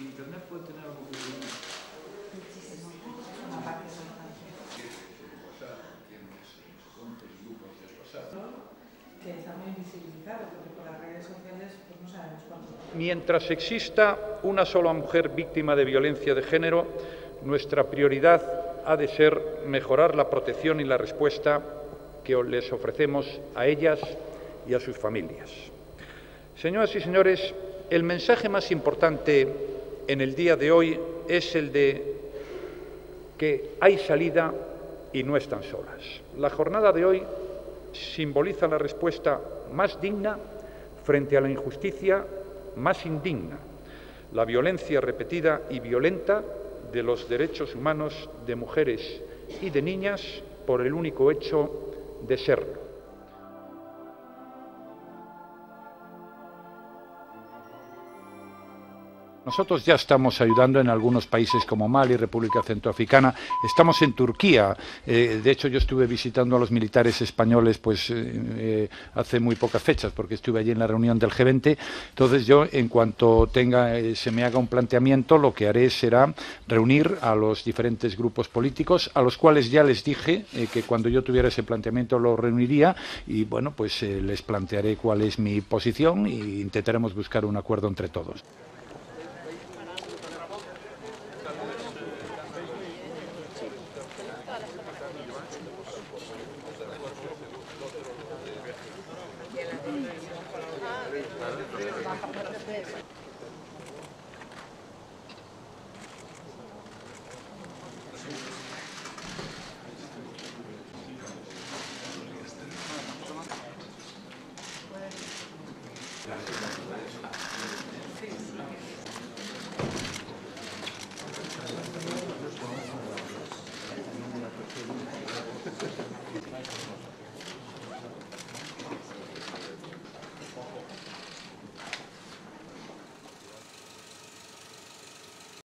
Internet puede tener algo que ver. Muchísimo. Una parte importante. Que está muy invisibilizado, porque por las redes sociales pues no sabemos cuánto. Mientras exista una sola mujer víctima de violencia de género, nuestra prioridad ha de ser mejorar la protección y la respuesta que les ofrecemos a ellas y a sus familias. Señoras y señores, el mensaje más importante en el día de hoy es el de que hay salida y no están solas. La jornada de hoy simboliza la respuesta más digna frente a la injusticia más indigna, la violencia repetida y violenta de los derechos humanos de mujeres y de niñas por el único hecho de serlo. Nosotros ya estamos ayudando en algunos países como Mali, República Centroafricana, estamos en Turquía. Eh, de hecho, yo estuve visitando a los militares españoles pues, eh, eh, hace muy pocas fechas, porque estuve allí en la reunión del G20. Entonces, yo, en cuanto tenga, se me haga un planteamiento, lo que haré será reunir a los diferentes grupos políticos, a los cuales ya les dije que cuando yo tuviera ese planteamiento lo reuniría y, bueno, pues les plantearé cuál es mi posición e intentaremos buscar un acuerdo entre todos. Sí.